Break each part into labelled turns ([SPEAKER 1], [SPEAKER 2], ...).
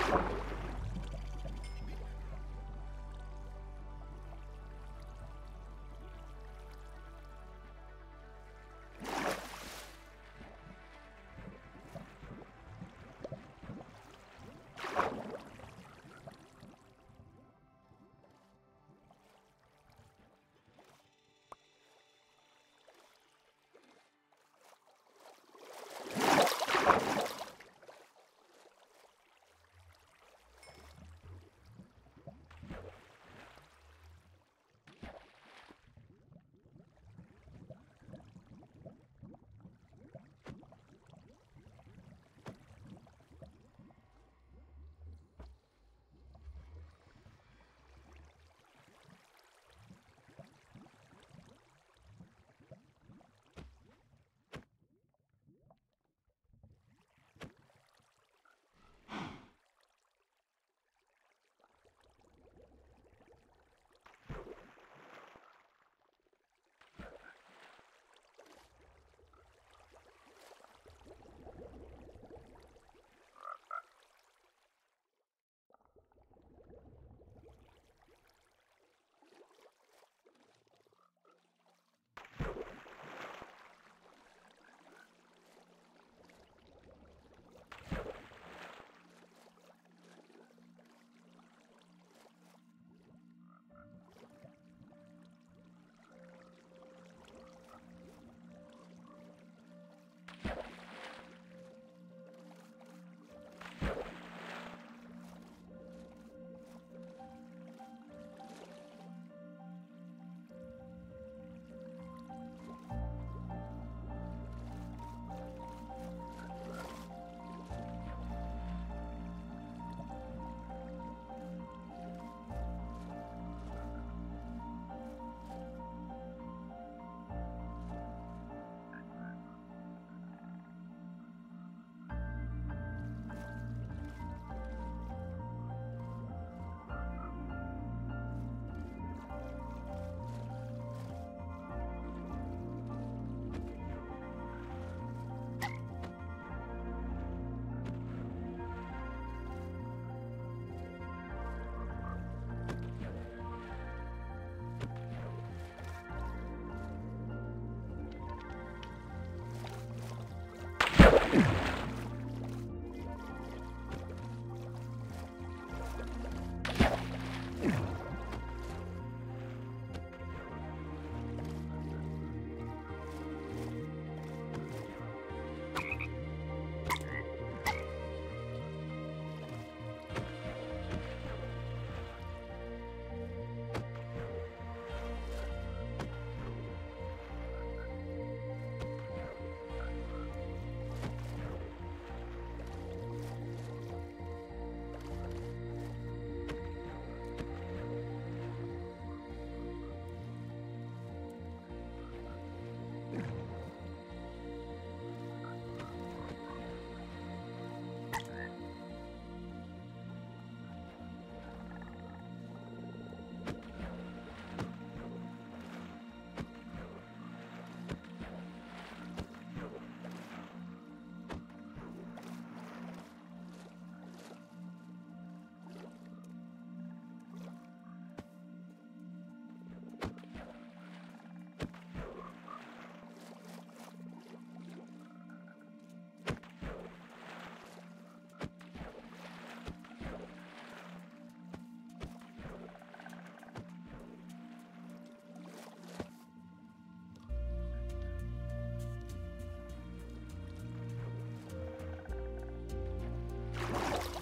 [SPEAKER 1] you Thank you.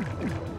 [SPEAKER 1] Thank you.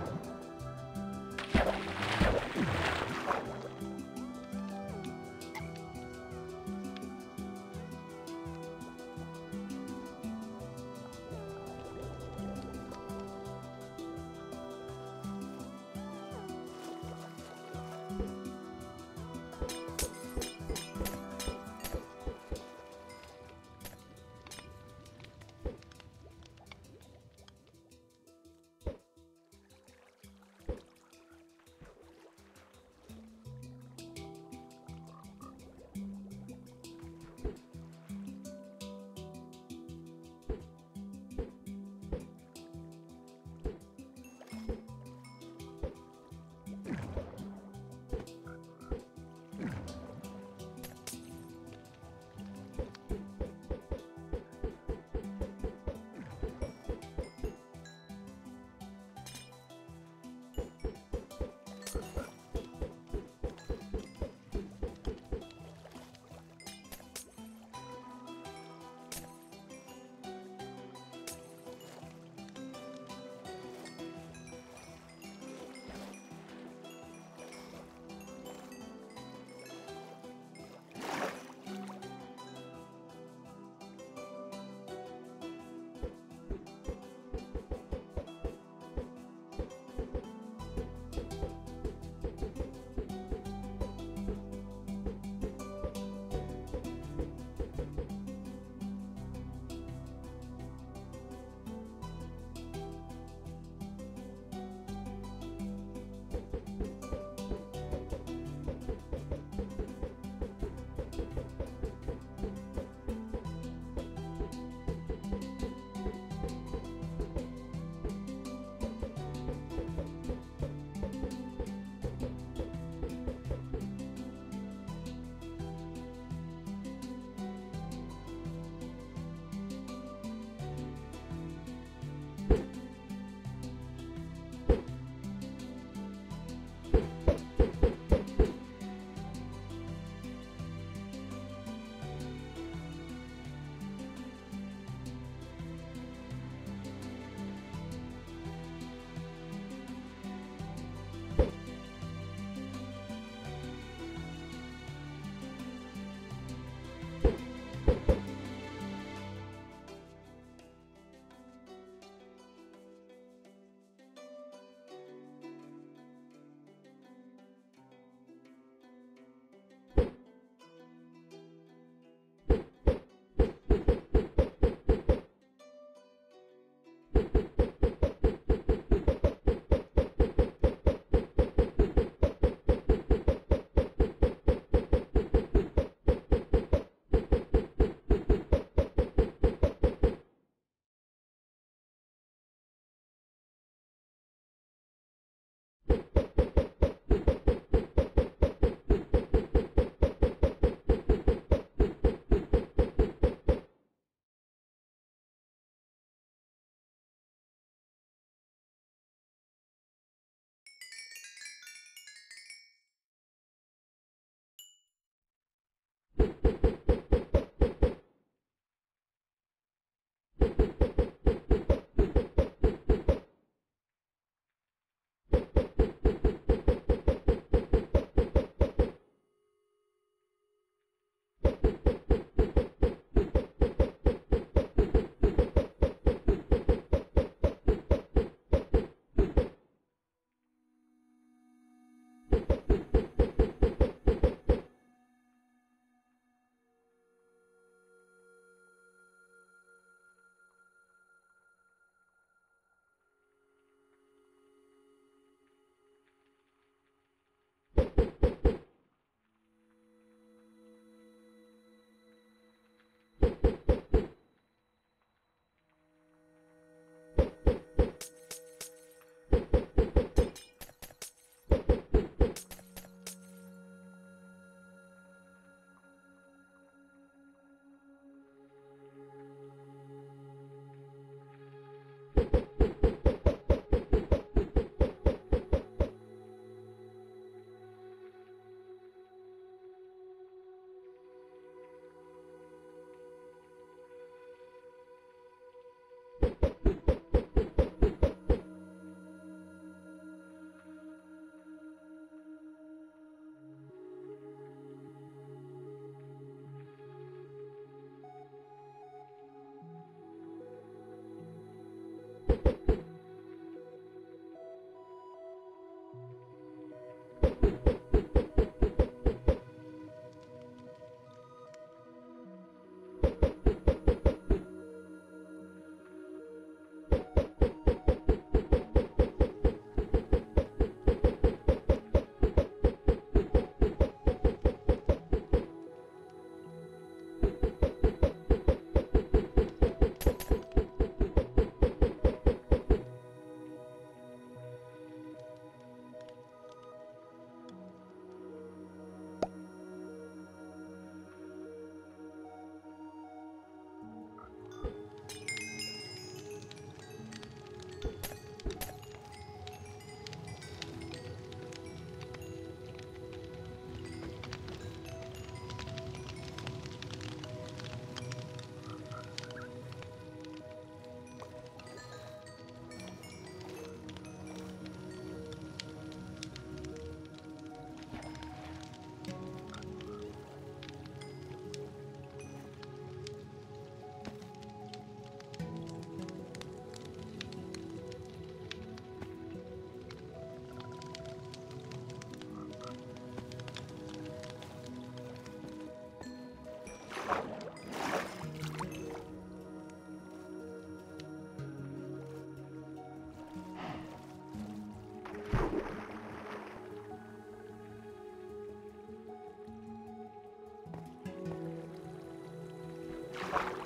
[SPEAKER 1] Thank you.